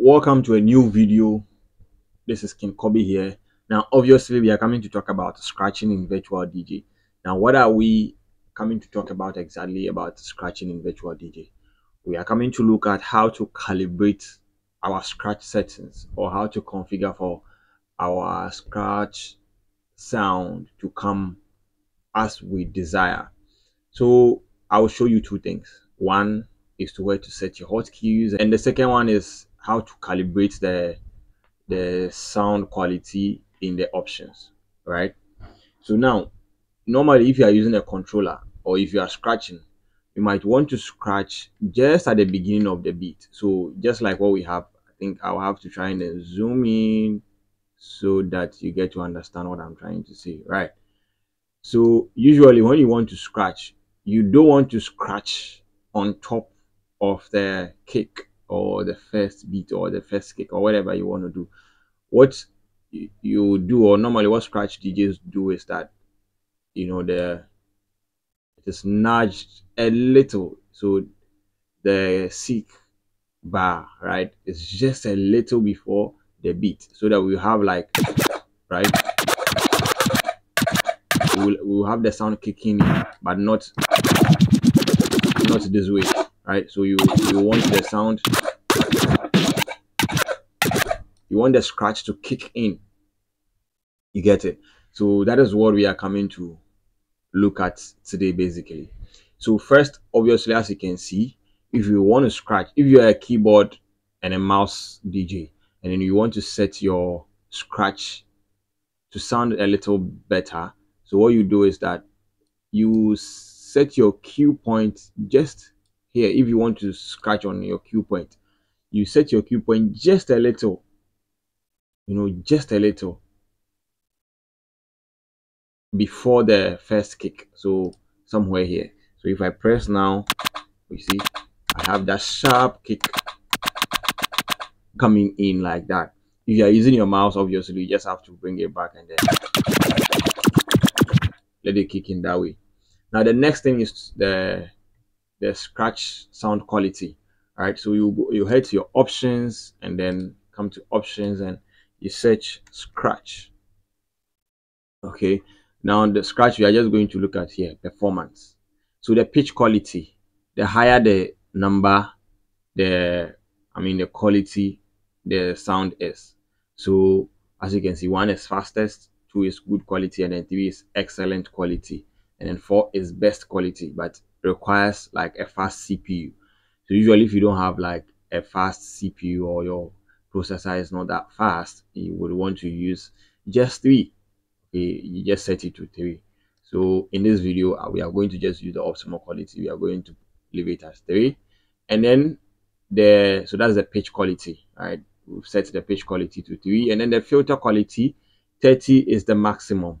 welcome to a new video. This is King Cobby here. Now obviously we are coming to talk about scratching in virtual dj now what are we coming to talk about exactly about scratching in virtual dj we are coming to look at how to calibrate our scratch settings or how to configure for our scratch sound to come as we desire. So i will show you two things. One is to where to set your hotkeys and the second one is how to calibrate the the sound quality in the options right? So now normally if you are using a controller or if you are scratching you might want to scratch just at the beginning of the beat. So just like what we have i think i'll have to try and zoom in so that you get to understand what i'm trying to say right? So usually when you want to scratch you don't want to scratch on top of the kick or the first beat or the first kick or whatever you want to do. What you do or normally what scratch djs do is that you know the it is nudged a little so the seek bar right? Is just a little before the beat so that we have like right? We'll, we'll have the sound kicking in but not not this way right? So you you want the sound. You want the scratch to kick in. You get it? So that is what we are coming to look at today basically. So first obviously as you can see if you want to scratch if you're a keyboard and a mouse dj and then you want to set your scratch to sound a little better so what you do is that you set your cue point just here if you want to scratch on your cue point you set your cue point just a little you know just a little before the first kick. So somewhere here. So if i press now you see i have that sharp kick coming in like that. If you are using your mouse obviously you just have to bring it back and then let it kick in that way. Now the next thing is the the scratch sound quality all right? So you you head to your options and then come to options and you search scratch. Okay now on the scratch we are just going to look at here performance. So the pitch quality the higher the number the i mean the quality the sound is. So as you can see one is fastest two is good quality and then three is excellent quality and then four is best quality. But requires like a fast cpu so usually if you don't have like a fast cpu or your processor is not that fast you would want to use just three. Okay you just set it to three. So in this video uh, we are going to just use the optimal quality. We are going to leave it as three. And then the so that's the pitch quality right? We've set the pitch quality to three. And then the filter quality 30 is the maximum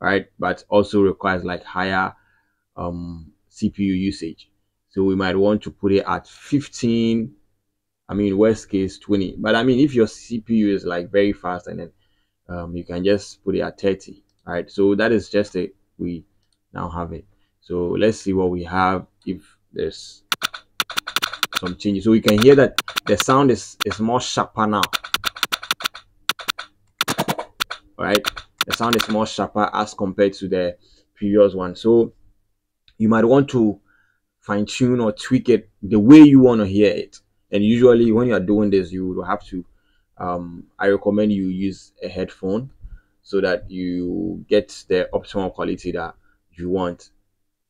right? But also requires like higher um cpu usage so we might want to put it at 15 I mean, worst case 20. But I mean, if your CPU is like very fast and then um, you can just put it at 30. All right. So that is just it. We now have it. So let's see what we have if there's some changes. So we can hear that the sound is, is more sharper now. All right. The sound is more sharper as compared to the previous one. So you might want to fine tune or tweak it the way you want to hear it. And usually when you are doing this you will have to um, i recommend you use a headphone so that you get the optimal quality that you want.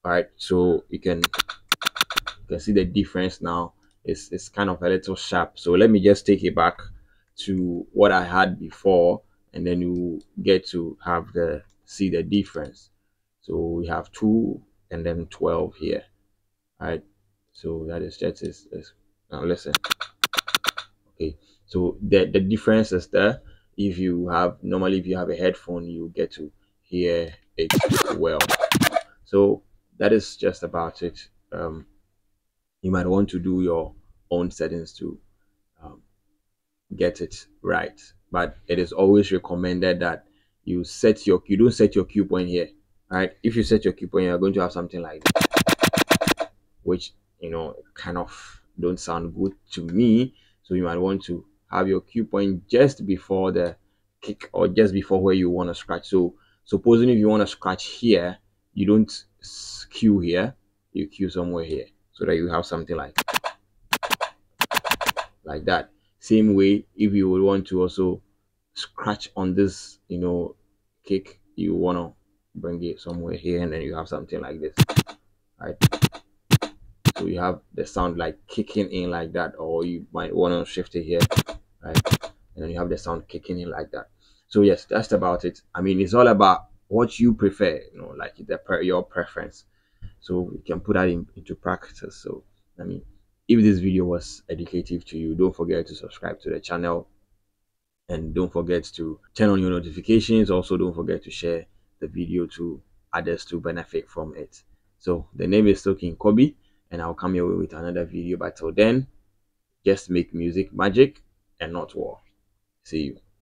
All right so you can you can see the difference now. It's, it's kind of a little sharp. So let me just take it back to what i had before and then you get to have the see the difference. So we have two and then 12 here. All right so that is just is, is now listen. Okay so the the difference is there if you have normally if you have a headphone you get to hear it well. So that is just about it. Um you might want to do your own settings to um, get it right. But it is always recommended that you set your you don't set your cue point here right if you set your cue point you're going to have something like which you know kind of don't sound good to me so you might want to have your cue point just before the kick or just before where you want to scratch. So supposing if you want to scratch here, you don't cue here, you cue somewhere here so that you have something like like that. Same way, if you would want to also scratch on this, you know, kick, you want to bring it somewhere here and then you have something like this, right? So you have the sound like kicking in like that, or you might want to shift it here, right? And then you have the sound kicking in like that. So yes, that's about it. I mean, it's all about what you prefer, you know, like the your preference. So you can put that in, into practice. So I mean, if this video was educative to you, don't forget to subscribe to the channel and don't forget to turn on your notifications. Also, don't forget to share the video to others to benefit from it. So the name is still King Cobby and I'll come way with another video. But till then, just make music magic and not war. See you.